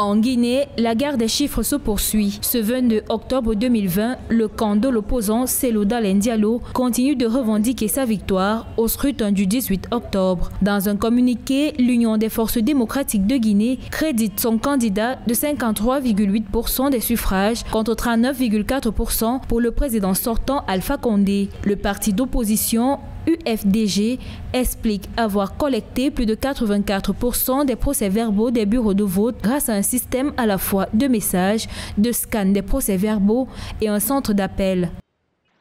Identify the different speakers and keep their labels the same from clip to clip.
Speaker 1: En Guinée, la guerre des chiffres se poursuit. Ce 22 octobre 2020, le camp de l'opposant Selouda Diallo continue de revendiquer sa victoire au scrutin du 18 octobre. Dans un communiqué, l'Union des forces démocratiques de Guinée crédite son candidat de 53,8% des suffrages contre 39,4% pour le président sortant Alpha Condé. Le parti d'opposition UFDG explique avoir collecté plus de 84% des procès-verbaux des bureaux de vote grâce à un système à la fois de messages, de scan des procès-verbaux et un centre d'appel.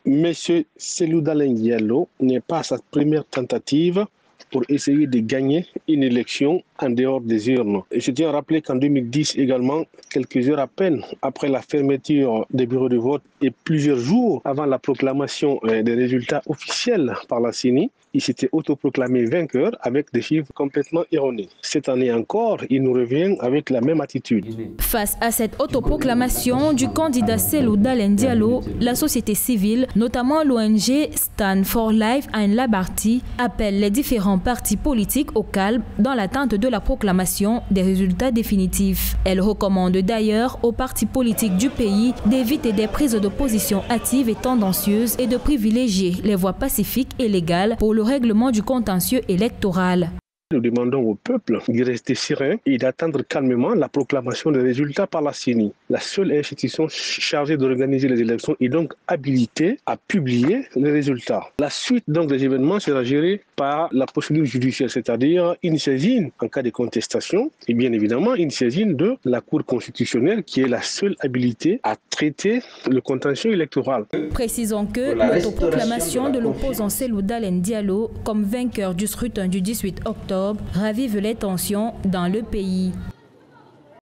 Speaker 2: Monsieur Selouda Diallo n'est pas sa première tentative pour essayer de gagner une élection en dehors des urnes. Je tiens à rappeler qu'en 2010 également, quelques heures à peine après la fermeture des bureaux de vote et plusieurs jours avant la proclamation euh, des résultats officiels par la CENI, il s'était autoproclamé vainqueur avec des chiffres complètement erronés. Cette année encore, il nous revient avec la même attitude.
Speaker 1: Face à cette autoproclamation du candidat Selou Dalen la société civile, notamment l'ONG Stand for Life and Labarty, appelle les différents partis politiques au calme dans l'attente de la proclamation des résultats définitifs. Elle recommande d'ailleurs aux partis politiques du pays d'éviter des prises de position hâtives et tendancieuses et de privilégier les voies pacifiques et légales pour le règlement du contentieux électoral.
Speaker 2: Nous demandons au peuple de rester serein et d'attendre calmement la proclamation des résultats par la CENI. La seule institution chargée d'organiser les élections est donc habilitée à publier les résultats. La suite donc des événements sera gérée par la procédure judiciaire, c'est-à-dire une saisine en cas de contestation et bien évidemment une saisine de la Cour constitutionnelle qui est la seule habilité à traiter le contentieux électoral.
Speaker 1: Précisons que l'autoproclamation de l'opposant Selou Dalen Diallo comme vainqueur du scrutin du 18 octobre ravive les tensions dans le pays.